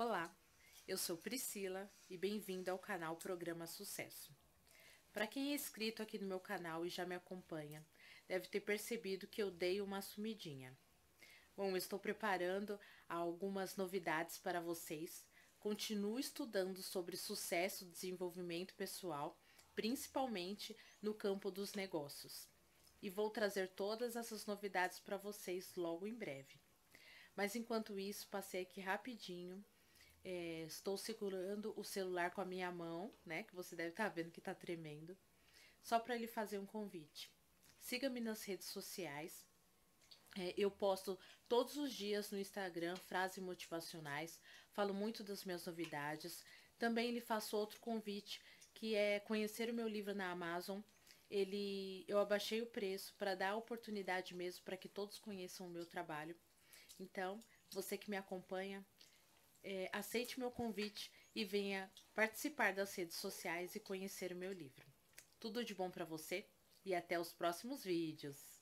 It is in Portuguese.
Olá, eu sou Priscila e bem-vindo ao canal Programa Sucesso. Para quem é inscrito aqui no meu canal e já me acompanha, deve ter percebido que eu dei uma sumidinha. Bom, estou preparando algumas novidades para vocês. Continuo estudando sobre sucesso e desenvolvimento pessoal, principalmente no campo dos negócios. E vou trazer todas essas novidades para vocês logo em breve. Mas enquanto isso, passei aqui rapidinho é, estou segurando o celular com a minha mão, né? Que você deve estar tá vendo que está tremendo. Só para lhe fazer um convite. Siga-me nas redes sociais. É, eu posto todos os dias no Instagram frases motivacionais. Falo muito das minhas novidades. Também lhe faço outro convite, que é conhecer o meu livro na Amazon. Ele, eu abaixei o preço para dar a oportunidade mesmo para que todos conheçam o meu trabalho. Então, você que me acompanha, é, aceite meu convite e venha participar das redes sociais e conhecer o meu livro. Tudo de bom para você e até os próximos vídeos!